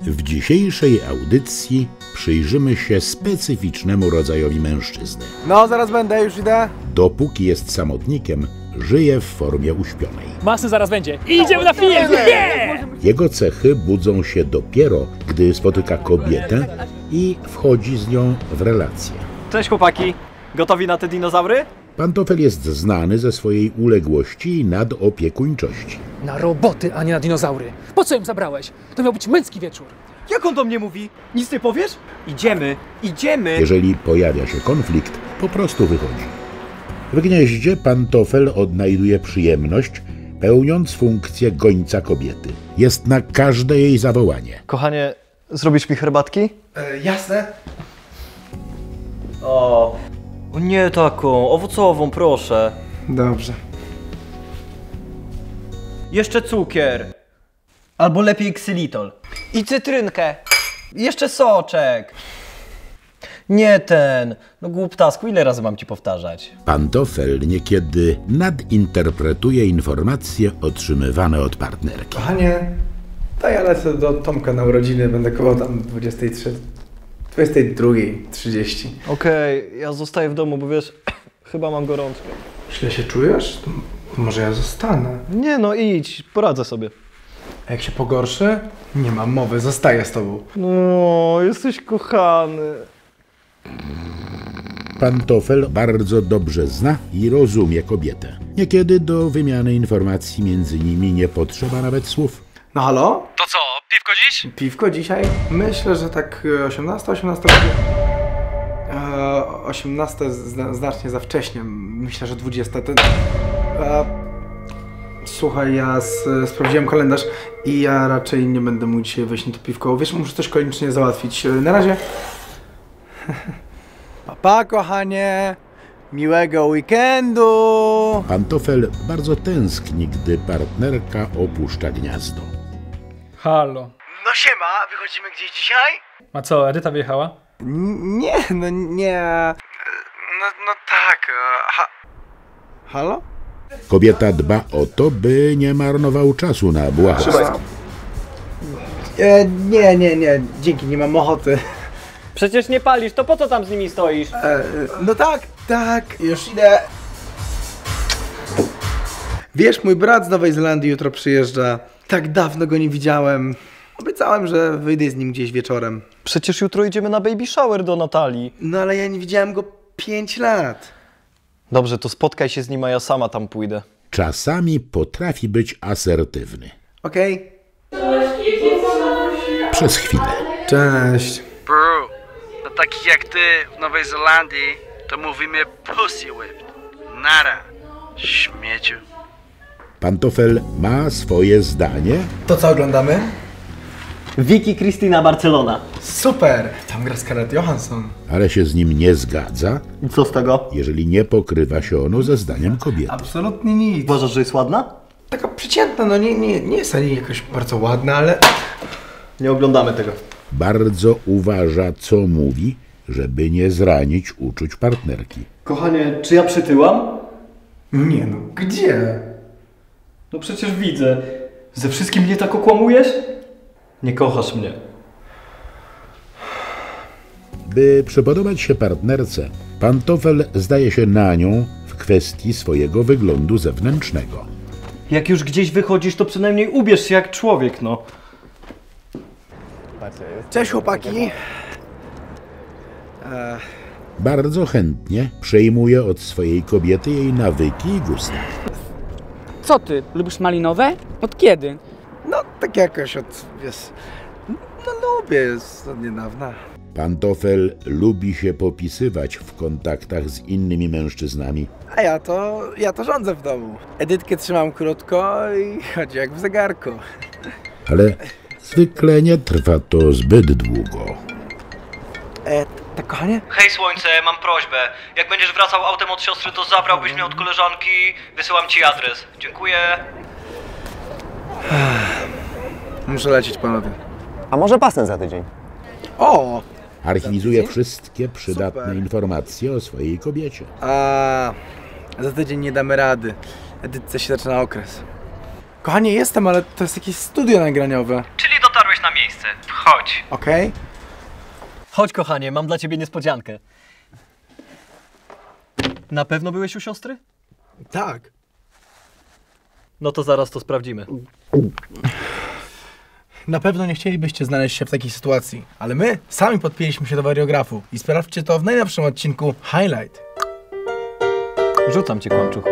W dzisiejszej audycji przyjrzymy się specyficznemu rodzajowi mężczyzny. No, zaraz będę, już idę. Dopóki jest samotnikiem, żyje w formie uśpionej. Masy zaraz będzie. Idziemy na film! Nie! Jego cechy budzą się dopiero, gdy spotyka kobietę i wchodzi z nią w relację. Cześć chłopaki, gotowi na te dinozaury? Pantofel jest znany ze swojej uległości i nadopiekuńczości. Na roboty, a nie na dinozaury. Po co ją zabrałeś? To miał być męski wieczór. Jak on do mnie mówi? Nic nie powiesz? Idziemy, idziemy! Jeżeli pojawia się konflikt, po prostu wychodzi. W gnieździe Pantofel odnajduje przyjemność, pełniąc funkcję gońca kobiety. Jest na każde jej zawołanie. Kochanie, zrobisz mi herbatki? E, jasne. O, o nie taką, owocową proszę. Dobrze. Jeszcze cukier. Albo lepiej ksylitol. I cytrynkę. Jeszcze soczek. Nie ten. No głuptasku, ile razy mam ci powtarzać? Pantofel niekiedy nadinterpretuje informacje otrzymywane od partnerki. Kochanie, to ja lecę do Tomka na urodziny, będę koło tam 23, 22.30. Okej, ja zostaję w domu, bo wiesz, chyba mam gorączkę. Źle się czujesz? To może ja zostanę. Nie no, idź, poradzę sobie. A jak się pogorszy? Nie mam mowy, zostaję z tobą. No, jesteś kochany. Pantofel bardzo dobrze zna i rozumie kobietę. Niekiedy do wymiany informacji między nimi nie potrzeba nawet słów. No halo? To co, piwko dziś? Piwko dzisiaj? Myślę, że tak e, 18, 18 godzin. E, 18 zna, znacznie za wcześnie. Myślę, że 20. Ten, e, słuchaj, ja sprawdziłem kalendarz i ja raczej nie będę mógł dzisiaj wejść na to piwko. Wiesz, muszę coś koniecznie załatwić. E, Na razie. Papa, kochanie. Miłego weekendu. Pantofel bardzo tęskni, gdy partnerka opuszcza gniazdo. Halo. No siema, wychodzimy gdzieś dzisiaj? A co, Edyta wyjechała? N- Nie, no nie. No, no tak. e, Ha... Halo? Kobieta dba o to, by nie marnował czasu na błahostwo. E, nie, nie, nie. Dzięki, nie mam ochoty. Przecież nie palisz, to po co tam z nimi stoisz? E, e, no tak, tak. Już idę. Wiesz, mój brat z Nowej Zelandii jutro przyjeżdża. Tak dawno go nie widziałem. Obiecałem, że wyjdę z nim gdzieś wieczorem. Przecież jutro idziemy na baby shower do Natalii. No ale ja nie widziałem go 5 lat. Dobrze, to spotkaj się z nim, a ja sama tam pójdę. Czasami potrafi być asertywny. Okej? Przez chwilę. Cześć. Bro, do takich jak ty w Nowej Zelandii to mówimy pussy whipped. Nara, śmieciu. Pantofel ma swoje zdanie, To co oglądamy? Vicky Cristina Barcelona. Super! Tam gra Scarlett Johansson. ale się z nim nie zgadza, I co z tego? jeżeli nie pokrywa się ono ze zdaniem kobiety. Absolutnie nic. Uważasz, że jest ładna? Taka przeciętna, no nie, nie, nie jest ani jakoś bardzo ładna, ale... Nie oglądamy tego. Bardzo uważa, co mówi, żeby nie zranić uczuć partnerki. Kochanie, czy ja przytyłam? Nie no, gdzie? No przecież widzę. Ze wszystkim mnie tak okłamujesz? Nie kochasz mnie. By przypodobać się partnerce, Pantofel zdaje się na nią w kwestii swojego wyglądu zewnętrznego. Jak już gdzieś wychodzisz, to przynajmniej ubierz się jak człowiek, no. Cześć chłopaki. Bardzo chętnie przejmuje od swojej kobiety jej nawyki i gusta. Co ty, lubisz malinowe? Od kiedy? No tak jakoś od, wiesz... No lubię jest od niedawna. Pantofel lubi się popisywać w kontaktach z innymi mężczyznami. A ja to, ja to rządzę w domu. Edytkę trzymam krótko i chodzi jak w zegarku. ale zwykle nie trwa to zbyt długo. E, tak kochanie? Hej słońce, mam prośbę. Jak będziesz wracał autem od siostry, to zabrałbyś mnie od koleżanki. Wysyłam ci adres. Dziękuję. Muszę lecieć panowie. A może pasem za tydzień? O! Archiwizuje wszystkie przydatne Super. informacje o swojej kobiecie. A za tydzień nie damy rady. Edytce się zaczyna okres. Kochanie, jestem, ale to jest jakieś studio nagraniowe. Czyli dotarłeś na miejsce. miejsce. Wchodź. Okej? Chodź, kochanie, mam dla ciebie niespodziankę. Na pewno byłeś u siostry? Tak. No to zaraz to sprawdzimy. Na pewno nie chcielibyście znaleźć się w takiej sytuacji, ale my sami podpięliśmy się do wariografu i sprawdźcie to w najnowszym odcinku Highlight. Rzucam cię, kłamczuchu.